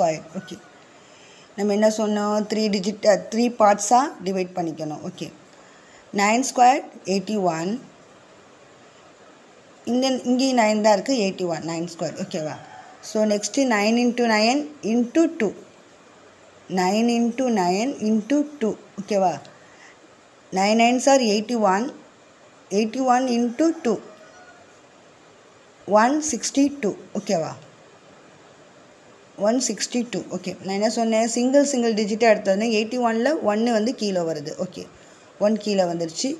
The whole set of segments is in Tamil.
ஸ்கொயர் ஓகே நம்ம என்ன சொன்னோம்? த்ரீ டிஜிட் த்ரீ பார்ட்ஸாக டிவைட் பண்ணிக்கணும். Okay nine square eighty one இந்த இங்கேயும் நைன் தான் இருக்குது எயிட்டி ஒன் நைன் ஸ்கொயர் ஓகேவா so next nine into nine into two nine into nine into two ஓகேவா nine nines are eighty one eighty one into two one sixty two ஓகேவா ஒன் சிக்ஸ்டி டூ ஓகே நான் என்ன சொன்னேன்? சிங்கிள் சிங்கிள் டிஜிட்டாக எடுத்தோன்னே எயிட்டி ஒனில் ஒன்று வந்து கீழே வருது. ஓகே ஒன் கீழே வந்துருச்சு.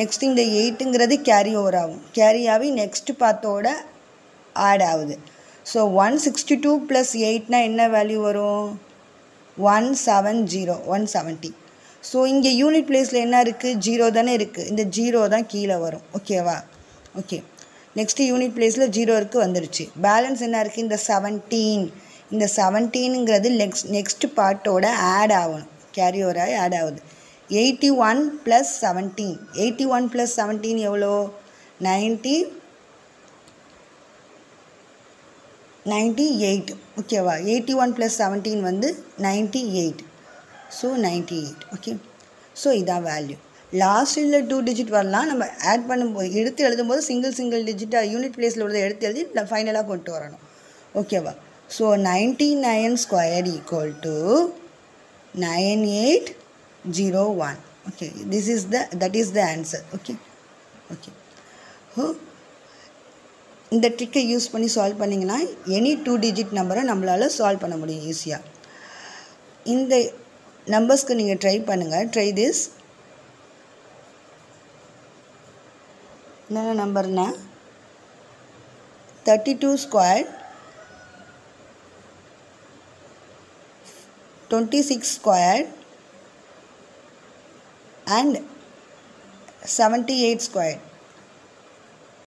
நெக்ஸ்ட் இந்த எயிட்டுங்கிறது கேரி ஓவர் ஆகும். கேரி ஆகி நெக்ஸ்ட் பார்த்தோட ஆட் ஆகுது. So one sixty two plus எயிட்னா என்ன வேல்யூ வரும்? One seven zero one seventy so இங்கே யூனிட் பிளேஸில் என்ன இருக்குது ஜீரோ தானே இருக்குது இந்த ஜீரோ தான் கீழே வரும். ஓகேவா ஓகே நெக்ஸ்ட்டு யூனிட் பிளேஸில் ஜீரோ இருக்குது வந்துருச்சு. பேலன்ஸ் என்ன இருக்குது இந்த செவன்டீன் இந்த செவன்டீனுங்கிறது நெக்ஸ்ட் நெக்ஸ்ட் பார்ட்டோட ஆட் ஆகணும். கேரி ஓவராக ஆட் ஆகுது. Eighty one plus seventeen eighty one plus seventeen எவ்வளோ? நைன்ட்டி நைன்ட்டி எயிட் ஓகேவா எயிட்டி ஒன் ப்ளஸ் செவன்டீன் வந்து ninety eight so ninety eight okay so இதான் வேல்யூ லாஸ்ட்டில் டூ டிஜிட் வரலாம். நம்ம ஆட் பண்ணும்போது எடுத்து எழுதும்போது சிங்கிள் சிங்கிள் டிஜிட்டாக யூனிட் பிளேஸில் உள்ளதை எடுத்து எழுதி ஃபைனலாக கொண்டு வரணும். ஓகேவா so ninety nine square equal to nine eight zero one okay this is the that is the answer okay okay ஹோ இந்த ட்ரிக்கை யூஸ் பண்ணி சால்வ் பண்ணிங்கன்னா எனி டூ டிஜிட் நம்பரை நம்மளால் சால்வ் பண்ண முடியும் ஈஸியாக இந்த நம்பர்ஸ்க்கு நீங்கள் ட்ரை பண்ணுங்கள் ட்ரை திஸ் என்னென்ன நம்பர்னா thirty two square twenty six square and seventy eight square